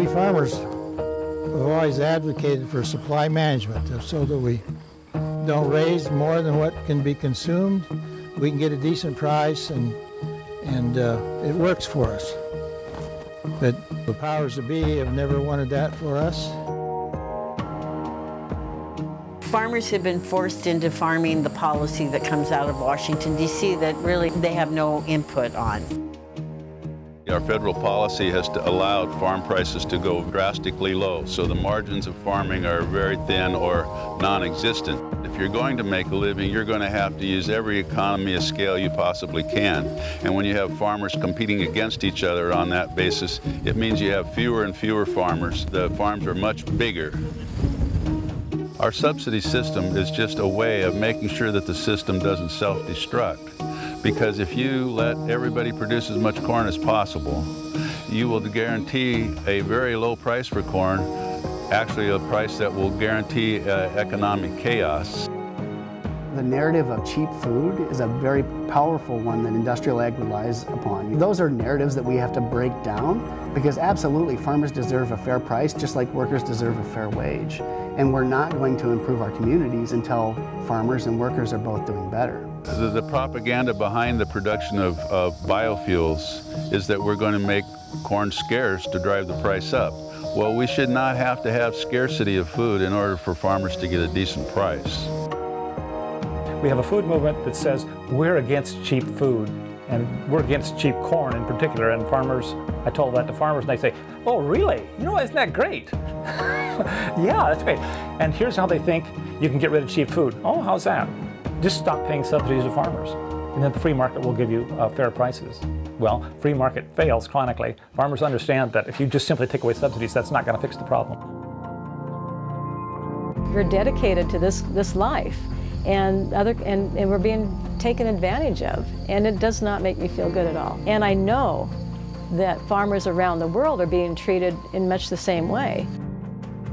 we farmers have always advocated for supply management so that we don't raise more than what can be consumed. We can get a decent price and, and uh, it works for us. But the powers that be have never wanted that for us. Farmers have been forced into farming the policy that comes out of Washington, D.C. that really they have no input on. Our federal policy has allowed farm prices to go drastically low, so the margins of farming are very thin or non-existent. If you're going to make a living, you're going to have to use every economy of scale you possibly can. And when you have farmers competing against each other on that basis, it means you have fewer and fewer farmers. The farms are much bigger. Our subsidy system is just a way of making sure that the system doesn't self-destruct because if you let everybody produce as much corn as possible, you will guarantee a very low price for corn, actually a price that will guarantee uh, economic chaos. The narrative of cheap food is a very powerful one that industrial ag relies upon. Those are narratives that we have to break down because absolutely farmers deserve a fair price just like workers deserve a fair wage. And we're not going to improve our communities until farmers and workers are both doing better. The, the propaganda behind the production of, of biofuels is that we're going to make corn scarce to drive the price up. Well, we should not have to have scarcity of food in order for farmers to get a decent price. We have a food movement that says we're against cheap food and we're against cheap corn in particular. And farmers, I told that to farmers, and they say, "Oh, really? You know, isn't that great?" yeah, that's great. And here's how they think you can get rid of cheap food. Oh, how's that? Just stop paying subsidies to farmers, and then the free market will give you uh, fair prices. Well, free market fails chronically. Farmers understand that if you just simply take away subsidies, that's not going to fix the problem. We're dedicated to this, this life, and, other, and, and we're being taken advantage of, and it does not make me feel good at all. And I know that farmers around the world are being treated in much the same way.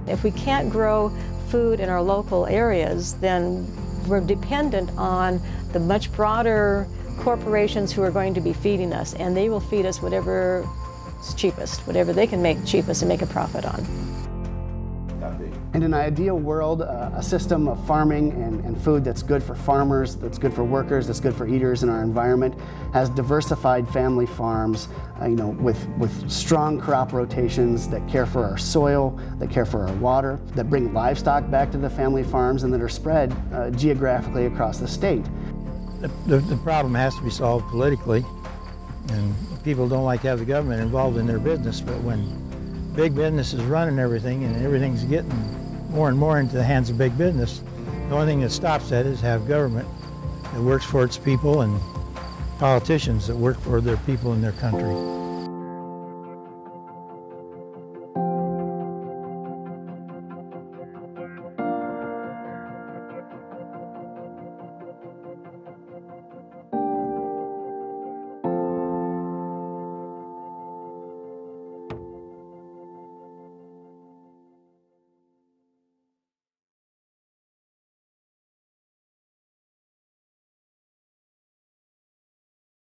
If we can't grow food in our local areas, then we're dependent on the much broader corporations who are going to be feeding us, and they will feed us whatever is cheapest, whatever they can make cheapest and make a profit on. In an ideal world, uh, a system of farming and, and, food that's good for farmers, that's good for workers, that's good for eaters in our environment, has diversified family farms, uh, you know, with, with strong crop rotations that care for our soil, that care for our water, that bring livestock back to the family farms and that are spread uh, geographically across the state. The, the, the problem has to be solved politically, and people don't like to have the government involved in their business, but when big business is running everything and everything's getting more and more into the hands of big business. The only thing that stops that is have government that works for its people and politicians that work for their people and their country.